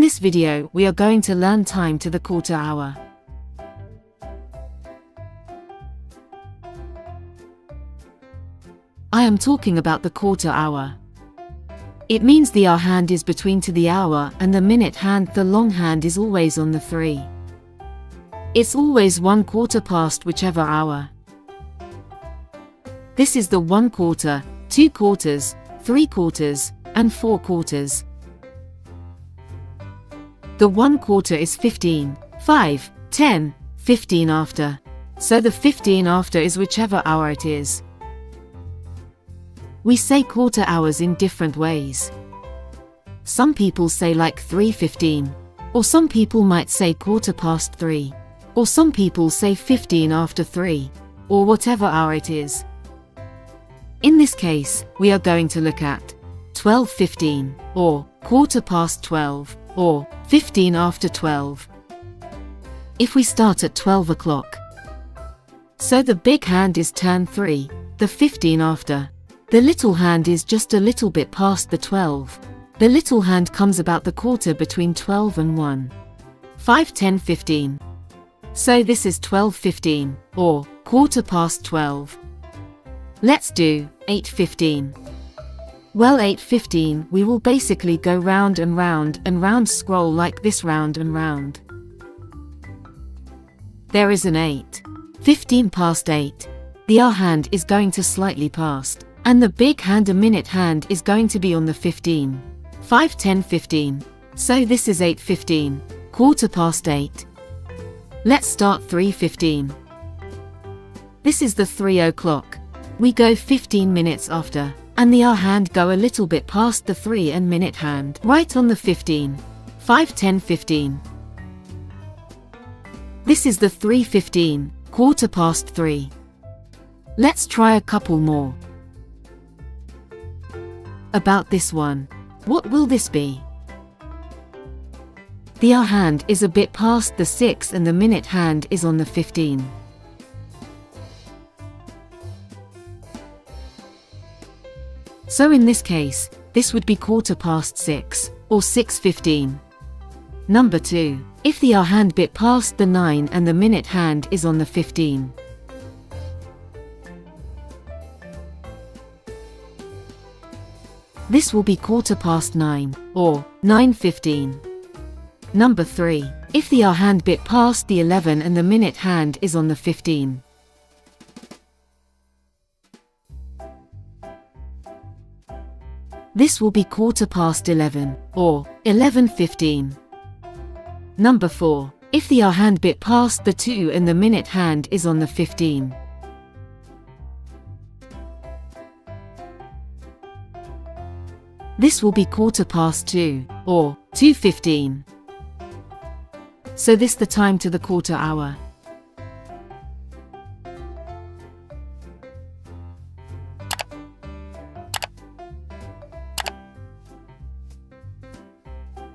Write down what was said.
this video, we are going to learn time to the quarter hour. I am talking about the quarter hour. It means the hour hand is between to the hour and the minute hand the long hand is always on the 3. It's always one quarter past whichever hour. This is the one quarter, two quarters, three quarters, and four quarters. The one quarter is 15, 5, 10, 15 after. So the 15 after is whichever hour it is. We say quarter hours in different ways. Some people say like 3.15, or some people might say quarter past 3, or some people say 15 after 3, or whatever hour it is. In this case, we are going to look at 12.15, or quarter past 12, or 15 after 12. If we start at 12 o'clock, so the big hand is turn 3, the 15 after. The little hand is just a little bit past the 12. The little hand comes about the quarter between 12 and 1. 5, 10, 15. So this is 12, 15, or quarter past 12. Let's do 8, 15. Well 8.15 we will basically go round and round and round scroll like this round and round. There is an 8. 15 past 8. The R hand is going to slightly past. And the big hand a minute hand is going to be on the 15. 5, 10, 15. So this is 8, 15. Quarter past 8. Let's start 3, 15. This is the 3 o'clock. We go 15 minutes after, and the hour hand go a little bit past the 3 and minute hand, right on the 15. 5, 10, 15. This is the 3.15, quarter past 3. Let's try a couple more. About this one. What will this be? The hour hand is a bit past the 6 and the minute hand is on the 15. So in this case, this would be quarter past 6, or 6.15. Number 2. If the hour hand bit past the 9 and the minute hand is on the 15. This will be quarter past 9, or 9.15. Number 3. If the hour hand bit past the 11 and the minute hand is on the 15. This will be quarter past 11, or 11.15. Number 4. If the hour hand bit past the 2 and the minute hand is on the 15. This will be quarter past 2, or 2.15. So this the time to the quarter hour.